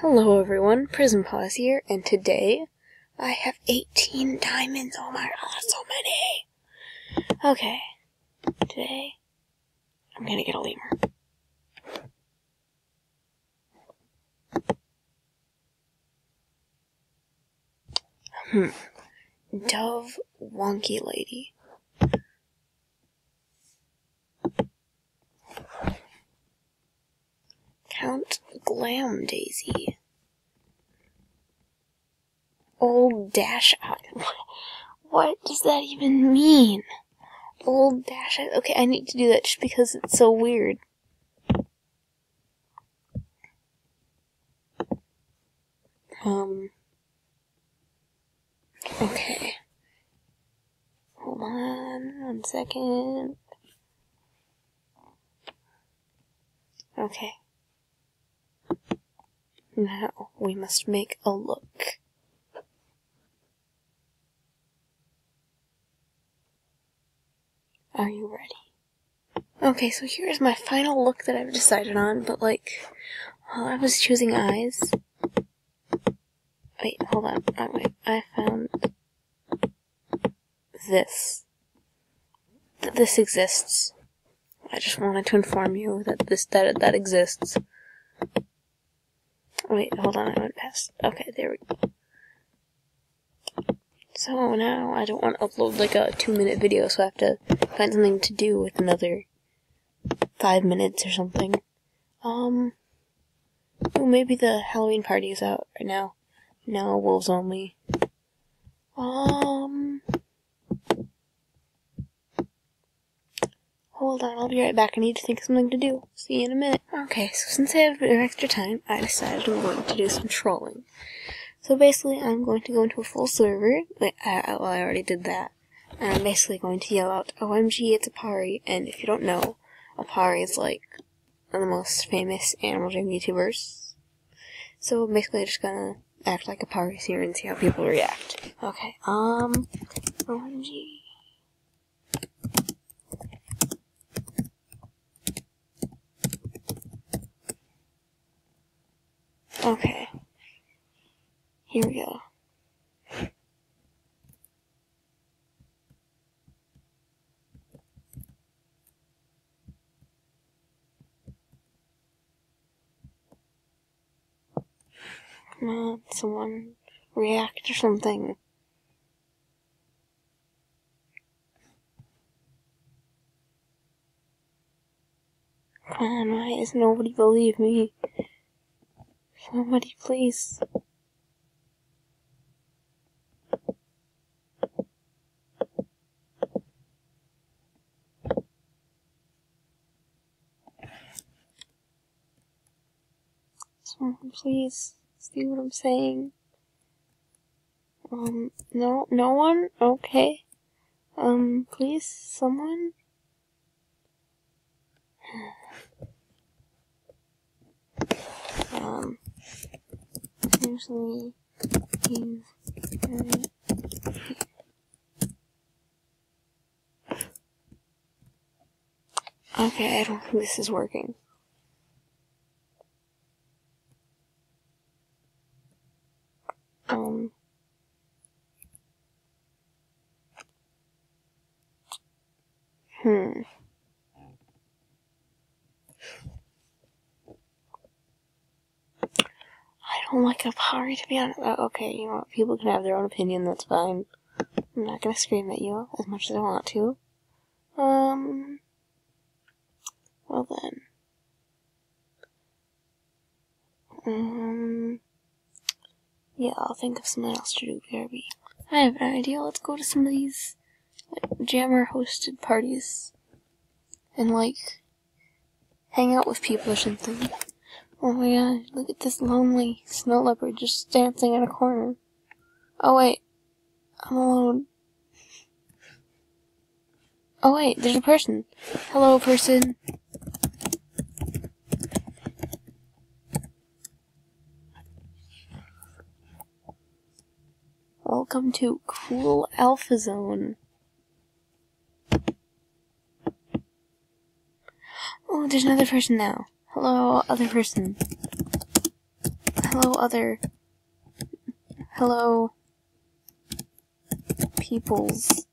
Hello everyone, PrizmPaws here, and today I have 18 diamonds. Oh my god, so many! Okay, today I'm gonna get a lemur. Hmm. Dove Wonky Lady. Glam Daisy. Old Dash Eye. What does that even mean? Old Dash. Okay, I need to do that just because it's so weird. Um. Okay. Hold on one second. Okay. Now we must make a look. Are you ready? Okay, so here's my final look that I've decided on, but like, while I was choosing eyes. Wait, hold on. Oh, wait, I found this. That this exists. I just wanted to inform you that this that that exists. Wait, hold on, I went past. Okay, there we go. So now I don't want to upload like a two minute video, so I have to find something to do with another five minutes or something. Um, oh, maybe the Halloween party is out right now. No, wolves only. Um, hold on, I'll be right back. I need to think of something to do. See you in a minute. Okay, so since I have a bit of extra time, I decided I'm going to do some trolling. So basically, I'm going to go into a full server. Wait, I, I, well, I already did that. And I'm basically going to yell out, OMG, it's Apari. And if you don't know, Apari is like one of the most famous Animal Jam YouTubers. So basically, I'm just gonna act like Apari's here and see how people react. Okay, um, OMG. Okay. Here we go. Come on, someone react or something. Come on, why does nobody believe me? Somebody please. Someone please see what I'm saying. Um, no, no one? Okay. Um, please, someone? um, he's very... Okay, I don't think this is working. Um, hmm. I don't like Apari to be honest. Uh, okay, you know what? People can have their own opinion. That's fine. I'm not gonna scream at you as much as I want to. Um. Well then. Um. Yeah, I'll think of something else to do, BRB. I have an idea. Let's go to some of these like, jammer hosted parties and like hang out with people or something. Oh my god, look at this lonely snow leopard just dancing in a corner. Oh wait, I'm alone. Oh wait, there's a person. Hello, person. Welcome to Cool Alpha Zone. Oh, there's another person now. Hello, other person. hello, other. Hello, peoples.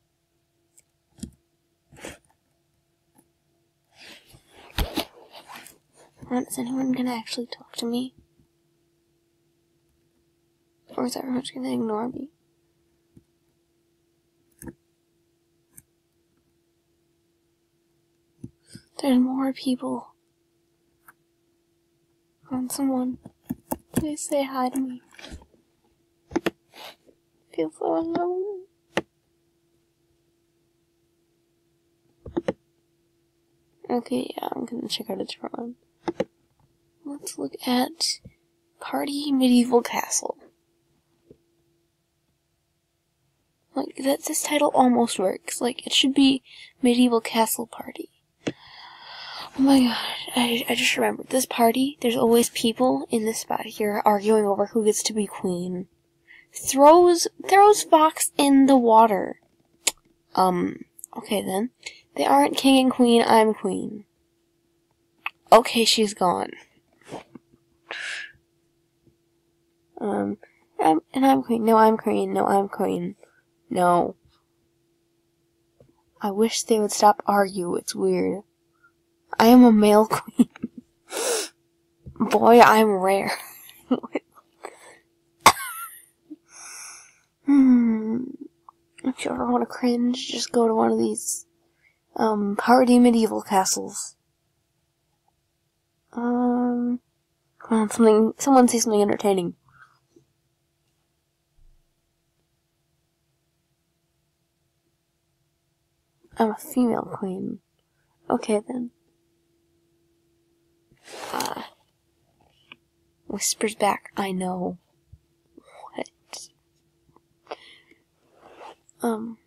Is anyone gonna actually talk to me? Or is everyone just gonna ignore me? There's more people. Can someone please say hi to me? Feel so alone. Okay, yeah, I'm gonna check out a different. Let's look at Party Medieval Castle. Like, that this title almost works. Like, it should be Medieval Castle Party. Oh my god, I, I just remembered. This party, there's always people in this spot here arguing over who gets to be queen. Throws, throws Fox in the water. Um, okay then. They aren't king and queen, I'm queen. Okay, she's gone. Um, I'm, and I'm queen. No, I'm queen. No, I'm queen. No. I wish they would stop argue. It's weird. I am a male queen. Boy, I'm rare. hmm. If you ever want to cringe, just go to one of these, um, party medieval castles. Um, come on, something, someone say something entertaining. I'm a female queen. Okay then. Uh, whispers back, I know. What? Um.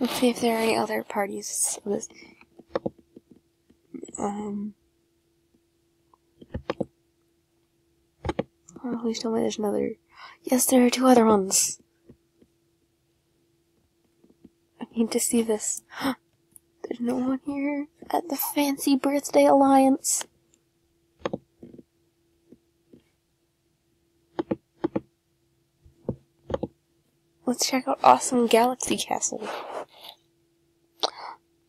Let's see if there are any other parties. Um. Oh, please tell me there's another. Yes, there are two other ones. I need to see this. No one here at the Fancy Birthday Alliance. Let's check out Awesome Galaxy Castle.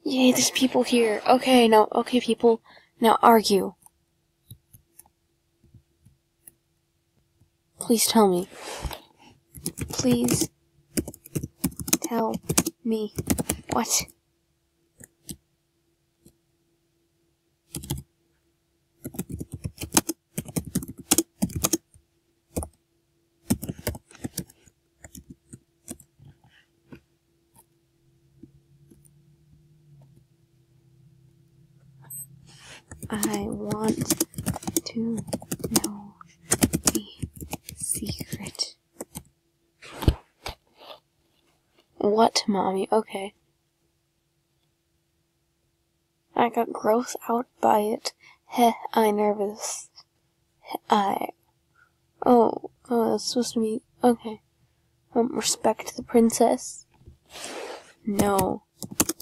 Yay, there's people here. Okay, now, okay, people. Now argue. Please tell me. Please tell me what? I want to know the secret. What, mommy? Okay. I got gross out by it. Heh, I nervous. I. Oh, oh, it's supposed to be. Okay. Um, respect the princess. No,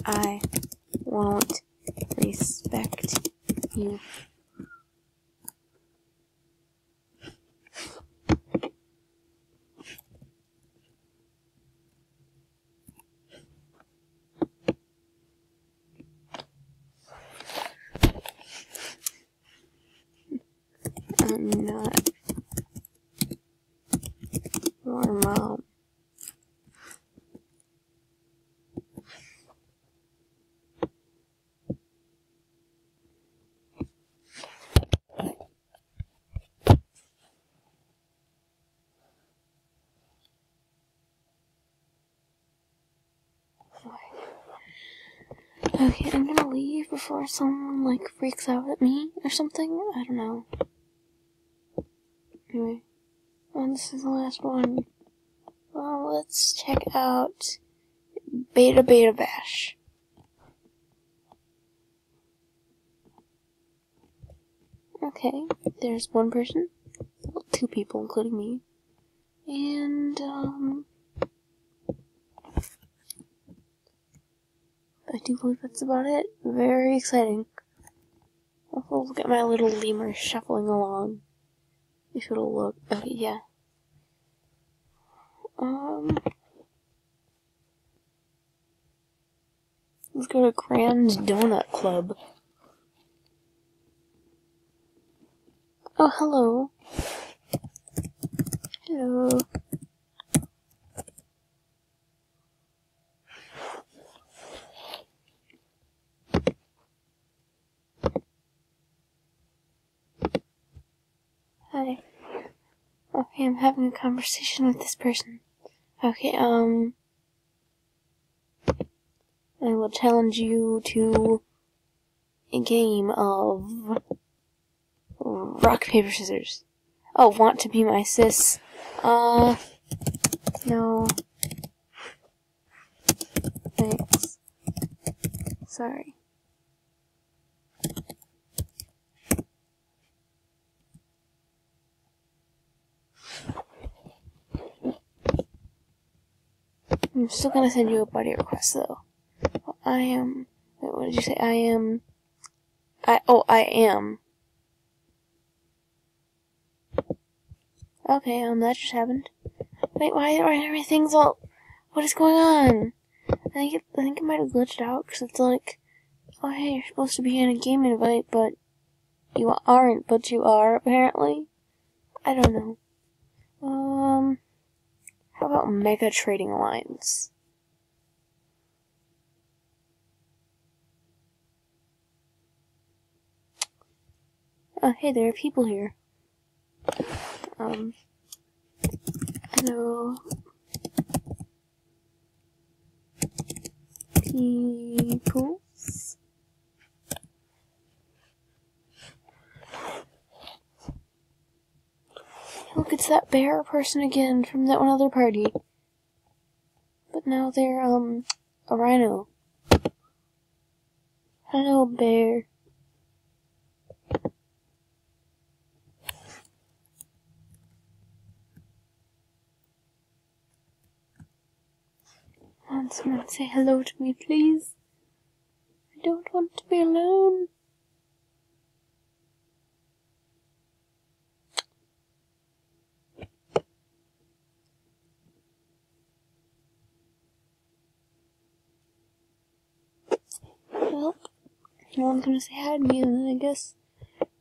I won't respect you. I'm not your mom. Okay, I'm gonna leave before someone like freaks out at me or something. I don't know. Anyway, this is the last one. Well, let's check out Beta Beta Bash. Okay, there's one person, well, two people, including me, and um, I do believe that's about it. Very exciting. Oh, look at my little lemur shuffling along. If it'll look. Okay, yeah. Um. Let's go to Grand Donut Club. Oh, hello. Hello. Hi. I'm having a conversation with this person. Okay, um. I will challenge you to a game of rock, paper, scissors. Oh, want to be my sis? Uh, no. Thanks. Sorry. I'm still gonna send you a buddy request though. I am. Wait, what did you say? I am. I oh I am. Okay, um, that just happened. Wait, why are everything's all? What is going on? I think it, I think it might have glitched out because it's like, oh hey, you're supposed to be in a game invite, but you aren't, but you are apparently. I don't know. Um, how about Mega Trading lines? Oh, hey, there are people here. Um, hello. Peoples. Look, it's that bear person again from that one other party. But now they're, um, a rhino. Hello, bear. Someone say hello to me, please? I don't want to be alone. Well, no one's gonna say hi to me, and I guess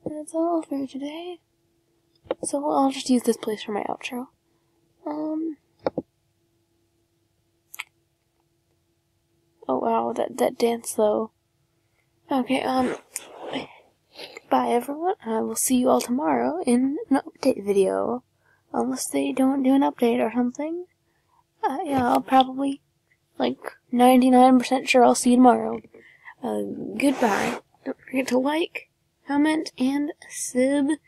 that's all for today. So I'll just use this place for my outro. Um. Oh wow, that that dance though. Okay, um. Bye everyone. I will see you all tomorrow in an update video. Unless they don't do an update or something. Uh, yeah, I'll probably, like, 99% sure I'll see you tomorrow. Uh, goodbye. Don't forget to like, comment, and subscribe.